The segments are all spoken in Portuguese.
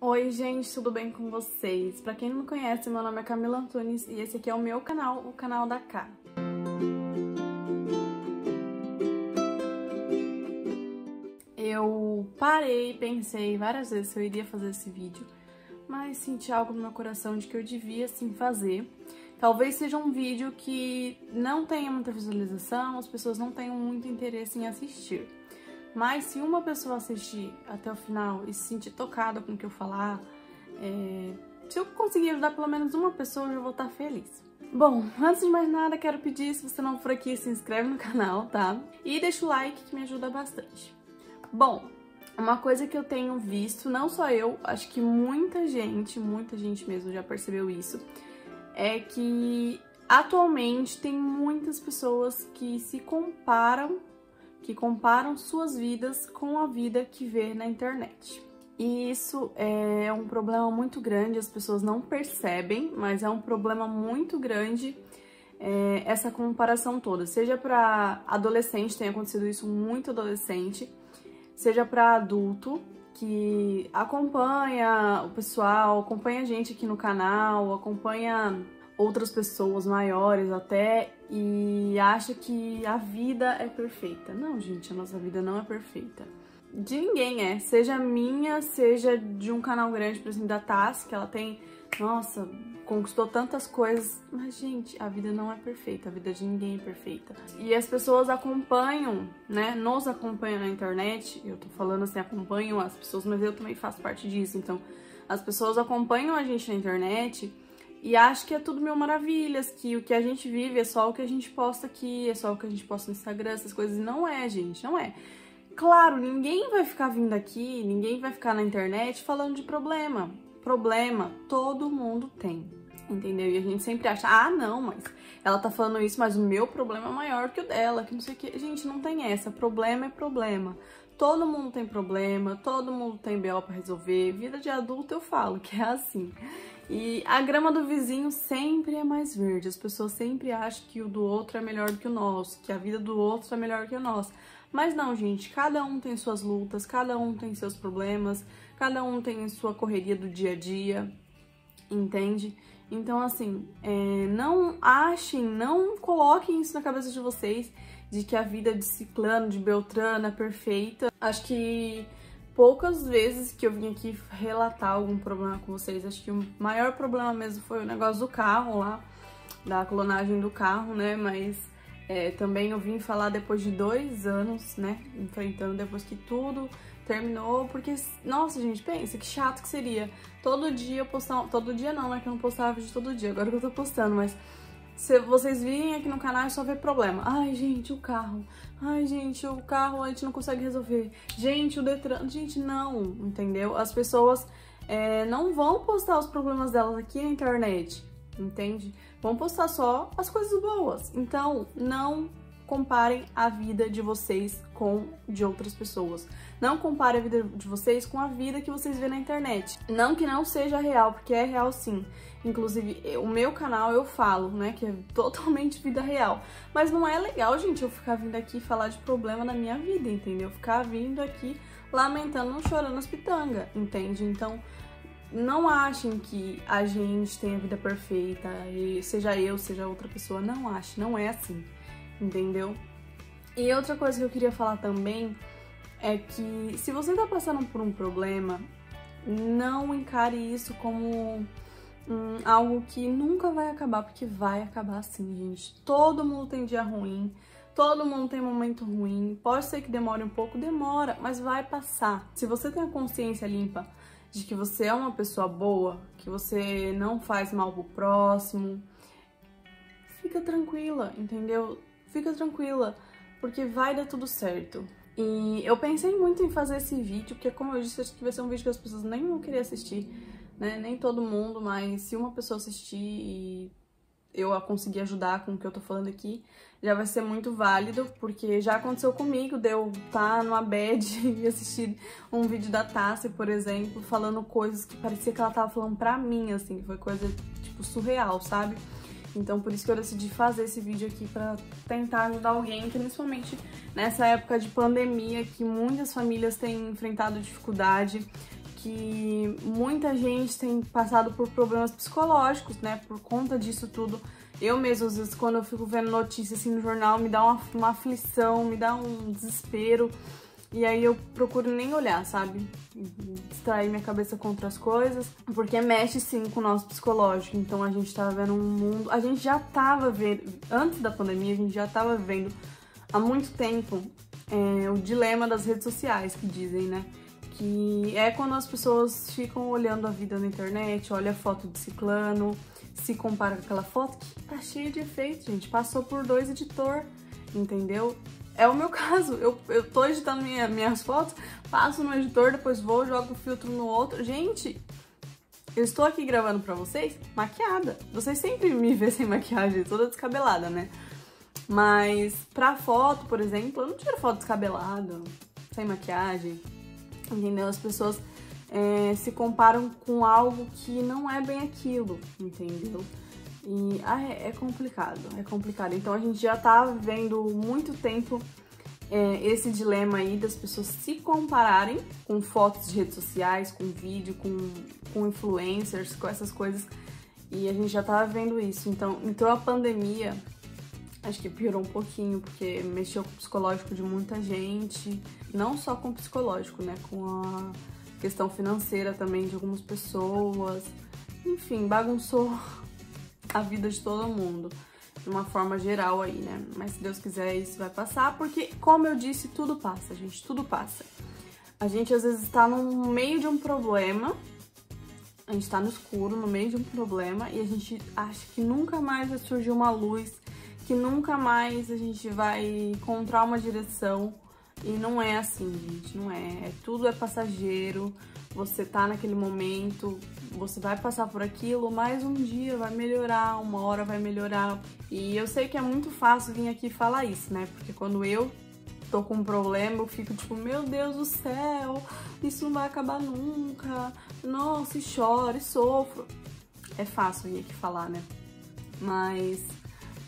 Oi, gente, tudo bem com vocês? Pra quem não me conhece, meu nome é Camila Antunes e esse aqui é o meu canal, o canal da K. Eu parei, pensei várias vezes se eu iria fazer esse vídeo, mas senti algo no meu coração de que eu devia sim fazer. Talvez seja um vídeo que não tenha muita visualização, as pessoas não tenham muito interesse em assistir. Mas se uma pessoa assistir até o final e se sentir tocada com o que eu falar, é... se eu conseguir ajudar pelo menos uma pessoa, eu já vou estar feliz. Bom, antes de mais nada, quero pedir, se você não for aqui, se inscreve no canal, tá? E deixa o like que me ajuda bastante. Bom, uma coisa que eu tenho visto, não só eu, acho que muita gente, muita gente mesmo já percebeu isso, é que atualmente tem muitas pessoas que se comparam que comparam suas vidas com a vida que vê na internet. E isso é um problema muito grande, as pessoas não percebem, mas é um problema muito grande é, essa comparação toda. Seja para adolescente, tem acontecido isso muito adolescente, seja para adulto que acompanha o pessoal, acompanha a gente aqui no canal, acompanha outras pessoas maiores até e acha que a vida é perfeita. Não, gente, a nossa vida não é perfeita. De ninguém é, seja minha, seja de um canal grande, por exemplo, da Tassi, que ela tem, nossa, conquistou tantas coisas, mas gente, a vida não é perfeita, a vida de ninguém é perfeita. E as pessoas acompanham, né, nos acompanham na internet, eu tô falando assim, acompanham as pessoas, mas eu também faço parte disso, então as pessoas acompanham a gente na internet e acho que é tudo mil maravilhas, que o que a gente vive é só o que a gente posta aqui, é só o que a gente posta no Instagram, essas coisas. Não é, gente, não é. Claro, ninguém vai ficar vindo aqui, ninguém vai ficar na internet falando de problema. Problema todo mundo tem, entendeu? E a gente sempre acha, ah, não, mas ela tá falando isso, mas o meu problema é maior que o dela, que não sei o que. Gente, não tem essa. Problema é problema. Todo mundo tem problema, todo mundo tem BO pra resolver. Vida de adulto eu falo que é assim. E a grama do vizinho sempre é mais verde. As pessoas sempre acham que o do outro é melhor do que o nosso, que a vida do outro é melhor que a nossa. Mas não, gente, cada um tem suas lutas, cada um tem seus problemas, cada um tem sua correria do dia a dia, entende? Então, assim, é, não achem, não coloquem isso na cabeça de vocês de que a vida de ciclano, de beltrano é perfeita. Acho que poucas vezes que eu vim aqui relatar algum problema com vocês. Acho que o maior problema mesmo foi o negócio do carro lá, da clonagem do carro, né? Mas é, também eu vim falar depois de dois anos, né? Enfrentando depois que tudo terminou, porque, nossa, gente, pensa que chato que seria. Todo dia eu postar. Todo dia não, né? Que eu não postava vídeo todo dia, agora que eu tô postando, mas se vocês virem aqui no canal, é só ver problema. Ai, gente, o carro. Ai, gente, o carro a gente não consegue resolver. Gente, o Detran. Gente, não, entendeu? As pessoas é, não vão postar os problemas delas aqui na internet, entende? Vão postar só as coisas boas. Então, não comparem a vida de vocês com de outras pessoas. Não comparem a vida de vocês com a vida que vocês vêem na internet. Não que não seja real, porque é real sim. Inclusive, o meu canal eu falo, né, que é totalmente vida real. Mas não é legal, gente, eu ficar vindo aqui falar de problema na minha vida, entendeu? Ficar vindo aqui lamentando, chorando as pitangas, entende? Então, não achem que a gente tem a vida perfeita, e seja eu, seja outra pessoa, não ache, não é assim entendeu? E outra coisa que eu queria falar também é que se você tá passando por um problema, não encare isso como hum, algo que nunca vai acabar, porque vai acabar sim, gente. Todo mundo tem dia ruim, todo mundo tem momento ruim. Pode ser que demore um pouco, demora, mas vai passar. Se você tem a consciência limpa de que você é uma pessoa boa, que você não faz mal pro próximo, fica tranquila, entendeu? Fica tranquila, porque vai dar tudo certo. E eu pensei muito em fazer esse vídeo, porque como eu disse, acho que vai ser um vídeo que as pessoas nem vão querer assistir, né? Nem todo mundo, mas se uma pessoa assistir e eu a conseguir ajudar com o que eu tô falando aqui, já vai ser muito válido, porque já aconteceu comigo, de eu estar tá numa bad e assistir um vídeo da Tassi, por exemplo, falando coisas que parecia que ela tava falando pra mim, assim, foi coisa, tipo, surreal, sabe? Então por isso que eu decidi fazer esse vídeo aqui para tentar ajudar alguém, principalmente nessa época de pandemia que muitas famílias têm enfrentado dificuldade, que muita gente tem passado por problemas psicológicos, né? Por conta disso tudo. Eu mesmo, às vezes, quando eu fico vendo notícias assim no jornal, me dá uma, uma aflição, me dá um desespero. E aí eu procuro nem olhar, sabe? Distrair minha cabeça com outras coisas. Porque mexe sim com o nosso psicológico. Então a gente tava vendo um mundo. A gente já tava vendo. Antes da pandemia, a gente já tava vendo há muito tempo é, o dilema das redes sociais, que dizem, né? Que é quando as pessoas ficam olhando a vida na internet, olha a foto de ciclano, se compara com aquela foto que tá cheia de efeitos, gente. Passou por dois editor, entendeu? É o meu caso. Eu, eu tô editando minha, minhas fotos, passo no editor, depois vou, jogo o filtro no outro. Gente, eu estou aqui gravando pra vocês maquiada. Vocês sempre me vê sem maquiagem, toda descabelada, né? Mas pra foto, por exemplo, eu não tiro foto descabelada, sem maquiagem. Entendeu? As pessoas é, se comparam com algo que não é bem aquilo, entendeu? E ah, é, é, complicado, é complicado. Então a gente já tá vendo muito tempo é, esse dilema aí das pessoas se compararem com fotos de redes sociais, com vídeo, com, com influencers, com essas coisas. E a gente já tava vendo isso. Então, entrou a pandemia, acho que piorou um pouquinho, porque mexeu com o psicológico de muita gente. Não só com o psicológico, né? Com a questão financeira também de algumas pessoas. Enfim, bagunçou a vida de todo mundo, de uma forma geral aí, né? Mas se Deus quiser, isso vai passar, porque, como eu disse, tudo passa, gente, tudo passa. A gente às vezes está no meio de um problema, a gente está no escuro, no meio de um problema, e a gente acha que nunca mais vai surgir uma luz, que nunca mais a gente vai encontrar uma direção. E não é assim, gente, não é. é tudo é passageiro, você tá naquele momento, você vai passar por aquilo, mas um dia vai melhorar, uma hora vai melhorar. E eu sei que é muito fácil vir aqui falar isso, né? Porque quando eu tô com um problema, eu fico tipo, meu Deus do céu, isso não vai acabar nunca. Nossa, e choro, e sofro. É fácil vir aqui falar, né? Mas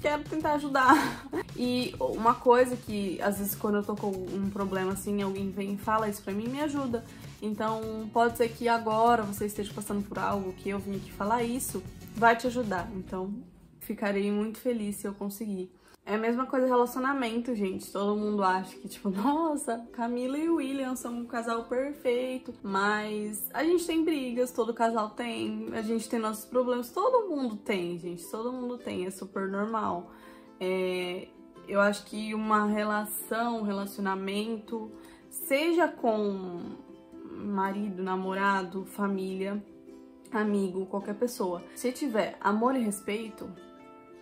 quero tentar ajudar. E uma coisa que, às vezes, quando eu tô com um problema assim, alguém vem e fala isso pra mim, me ajuda. Então, pode ser que agora você esteja passando por algo que eu vim aqui falar isso, vai te ajudar. Então, ficarei muito feliz se eu conseguir. É a mesma coisa relacionamento, gente. Todo mundo acha que, tipo, nossa, Camila e William são um casal perfeito. Mas a gente tem brigas, todo casal tem. A gente tem nossos problemas, todo mundo tem, gente. Todo mundo tem, é super normal. É, eu acho que uma relação, um relacionamento, seja com marido, namorado, família, amigo, qualquer pessoa. Se tiver amor e respeito,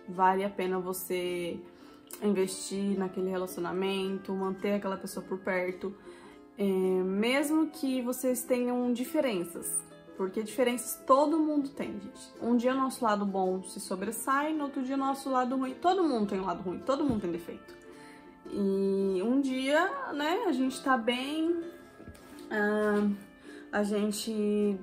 vale a pena você investir naquele relacionamento, manter aquela pessoa por perto, é, mesmo que vocês tenham diferenças. Porque diferenças todo mundo tem, gente. Um dia nosso lado bom se sobressai, no outro dia nosso lado ruim. Todo mundo tem um lado ruim, todo mundo tem defeito. E um dia, né, a gente tá bem, Uh, a gente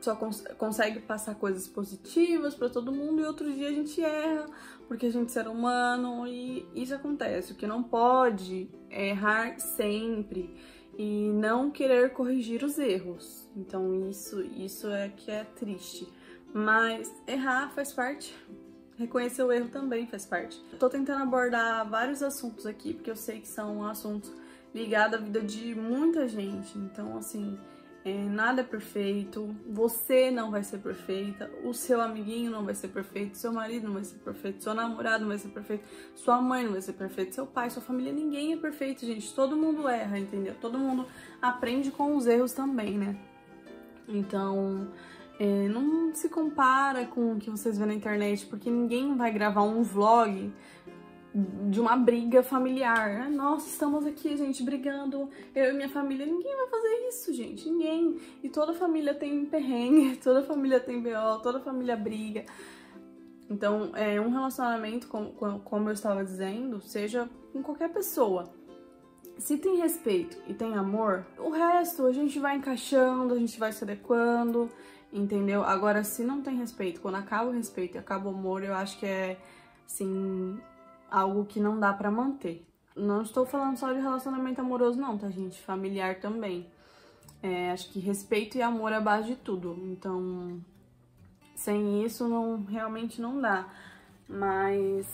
só cons consegue passar coisas positivas para todo mundo e outro dia a gente erra porque a gente é ser humano e isso acontece. O que não pode é errar sempre e não querer corrigir os erros. Então isso isso é que é triste. Mas errar faz parte. Reconhecer o erro também faz parte. Tô tentando abordar vários assuntos aqui porque eu sei que são assuntos ligado à vida de muita gente. Então, assim, é, nada é perfeito, você não vai ser perfeita, o seu amiguinho não vai ser perfeito, seu marido não vai ser perfeito, seu namorado não vai ser perfeito, sua mãe não vai ser perfeito, seu pai, sua família, ninguém é perfeito, gente. Todo mundo erra, entendeu? Todo mundo aprende com os erros também, né? Então, é, não se compara com o que vocês vêem na internet, porque ninguém vai gravar um vlog de uma briga familiar. Nossa, estamos aqui, gente, brigando, eu e minha família. Ninguém vai fazer isso, gente, ninguém. E toda família tem perrengue, toda família tem BO, toda família briga. Então, é um relacionamento, como, como eu estava dizendo, seja com qualquer pessoa. Se tem respeito e tem amor, o resto a gente vai encaixando, a gente vai se adequando, entendeu? Agora, se não tem respeito, quando acaba o respeito e acaba o amor, eu acho que é, assim, algo que não dá para manter. Não estou falando só de relacionamento amoroso não, tá gente? Familiar também. É, acho que respeito e amor é a base de tudo. Então, sem isso não realmente não dá. Mas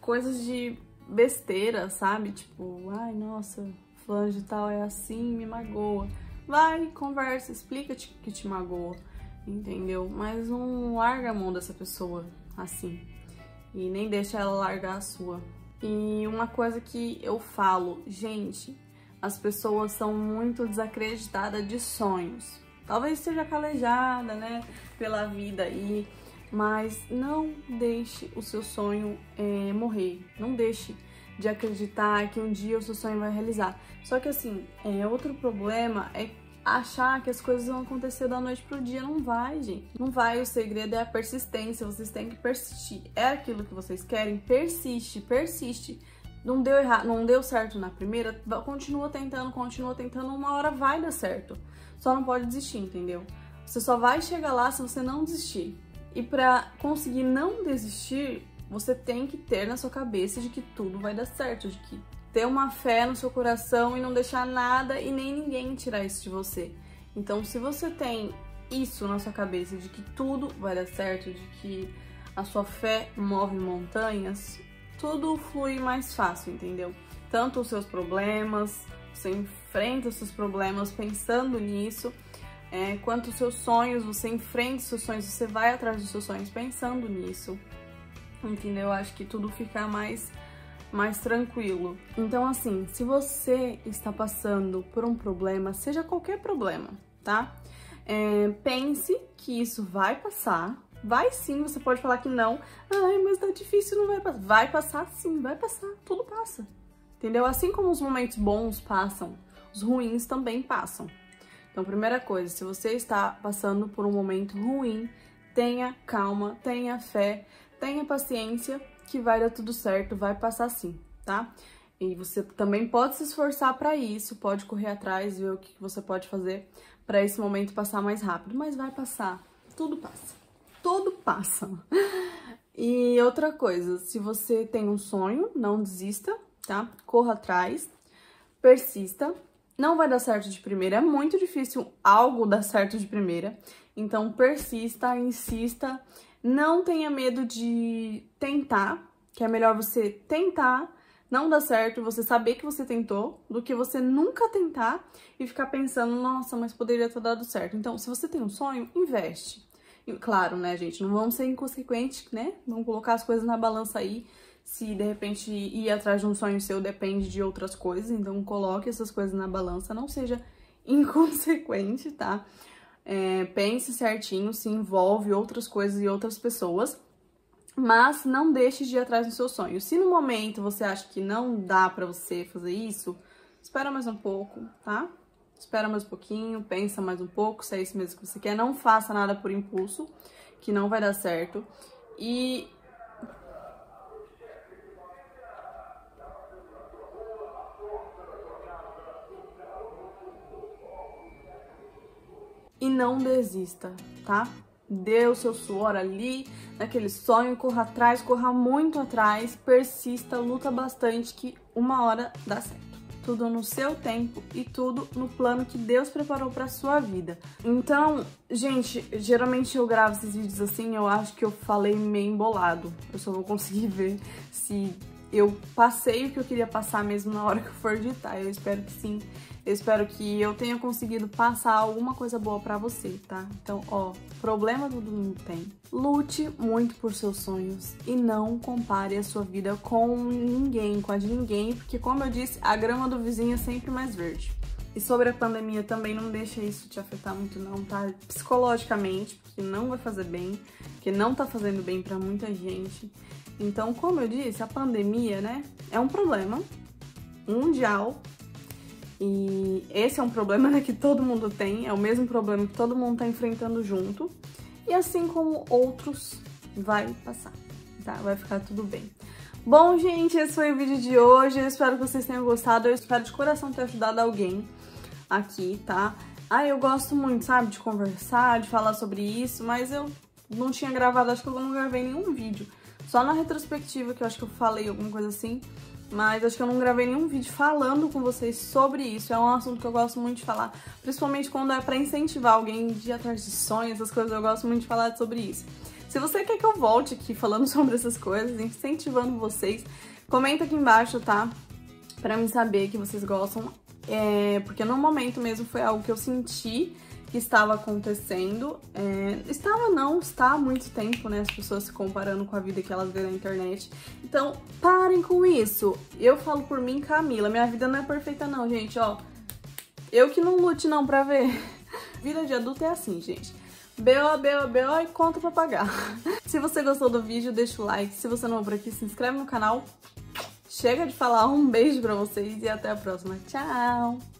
coisas de besteira, sabe? Tipo, ai, nossa, fulano de tal é assim, me magoa. Vai, conversa, explica que te magoa, entendeu? Mas não larga a mão dessa pessoa assim. E nem deixa ela largar a sua. E uma coisa que eu falo, gente, as pessoas são muito desacreditadas de sonhos. Talvez seja calejada, né, pela vida aí, mas não deixe o seu sonho é, morrer. Não deixe de acreditar que um dia o seu sonho vai realizar. Só que assim, é, outro problema é achar que as coisas vão acontecer da noite pro dia. Não vai, gente. Não vai. O segredo é a persistência. Vocês têm que persistir. É aquilo que vocês querem? Persiste, persiste. Não deu errado, não deu certo na primeira, continua tentando, continua tentando, uma hora vai dar certo. Só não pode desistir, entendeu? Você só vai chegar lá se você não desistir. E para conseguir não desistir, você tem que ter na sua cabeça de que tudo vai dar certo, de que ter uma fé no seu coração e não deixar nada e nem ninguém tirar isso de você. Então, se você tem isso na sua cabeça de que tudo vai dar certo, de que a sua fé move montanhas, tudo flui mais fácil, entendeu? Tanto os seus problemas, você enfrenta os seus problemas pensando nisso, é, quanto os seus sonhos, você enfrenta os seus sonhos, você vai atrás dos seus sonhos pensando nisso, entendeu? Acho que tudo fica mais mais tranquilo. Então, assim, se você está passando por um problema, seja qualquer problema, tá? É, pense que isso vai passar. Vai sim, você pode falar que não. Ai, mas tá difícil, não vai passar. Vai passar sim, vai passar. Tudo passa. Entendeu? Assim como os momentos bons passam, os ruins também passam. Então, primeira coisa, se você está passando por um momento ruim, tenha calma, tenha fé, tenha paciência que vai dar tudo certo, vai passar sim, tá? E você também pode se esforçar para isso, pode correr atrás, ver o que você pode fazer para esse momento passar mais rápido, mas vai passar, tudo passa, tudo passa. E outra coisa, se você tem um sonho, não desista, tá? Corra atrás, persista. Não vai dar certo de primeira, é muito difícil algo dar certo de primeira. Então persista, insista não tenha medo de tentar, que é melhor você tentar, não dar certo, você saber que você tentou, do que você nunca tentar e ficar pensando, nossa, mas poderia ter dado certo. Então, se você tem um sonho, investe. E, claro, né, gente, não vamos ser inconsequentes, né? Vamos colocar as coisas na balança aí. Se de repente ir atrás de um sonho seu depende de outras coisas, então coloque essas coisas na balança, não seja inconsequente, tá? É, pense certinho, se envolve outras coisas e outras pessoas, mas não deixe de ir atrás do seu sonho. Se no momento você acha que não dá pra você fazer isso, espera mais um pouco, tá? Espera mais um pouquinho, pensa mais um pouco, se é isso mesmo que você quer. Não faça nada por impulso, que não vai dar certo. E não desista, tá? Dê o seu suor ali, naquele sonho, corra atrás, corra muito atrás, persista, luta bastante que uma hora dá certo. Tudo no seu tempo e tudo no plano que Deus preparou para sua vida. Então, gente, geralmente eu gravo esses vídeos assim, eu acho que eu falei meio embolado. Eu só vou conseguir ver se eu passei o que eu queria passar mesmo na hora que eu for editar. Eu espero que sim. Eu espero que eu tenha conseguido passar alguma coisa boa pra você, tá? Então, ó, problema todo mundo tem. Lute muito por seus sonhos e não compare a sua vida com ninguém, com a de ninguém, porque como eu disse, a grama do vizinho é sempre mais verde. E sobre a pandemia também não deixa isso te afetar muito não, tá? Psicologicamente, porque não vai fazer bem, porque não tá fazendo bem para muita gente. Então, como eu disse, a pandemia, né, é um problema mundial e esse é um problema né, que todo mundo tem, é o mesmo problema que todo mundo tá enfrentando junto. E assim como outros, vai passar, tá? Vai ficar tudo bem. Bom, gente, esse foi o vídeo de hoje. Eu espero que vocês tenham gostado. Eu espero de coração ter ajudado alguém aqui, tá? Ah, eu gosto muito, sabe, de conversar, de falar sobre isso, mas eu não tinha gravado, acho que eu não gravei nenhum vídeo. Só na retrospectiva, que eu acho que eu falei alguma coisa assim. Mas acho que eu não gravei nenhum vídeo falando com vocês sobre isso. É um assunto que eu gosto muito de falar, principalmente quando é pra incentivar alguém de atrás de sonhos, essas coisas, eu gosto muito de falar sobre isso. Se você quer que eu volte aqui falando sobre essas coisas, incentivando vocês, comenta aqui embaixo, tá? Pra me saber que vocês gostam. É, porque no momento mesmo foi algo que eu senti que estava acontecendo. É, estava não, está há muito tempo, né? As pessoas se comparando com a vida que elas vêem na internet. Então, parem com isso. Eu falo por mim, Camila. Minha vida não é perfeita, não, gente, ó. Eu que não lute não pra ver. Vida de adulto é assim, gente. BO, BO, BO e conta pra pagar. Se você gostou do vídeo, deixa o like. Se você não é por aqui, se inscreve no canal. Chega de falar, um beijo pra vocês e até a próxima. Tchau!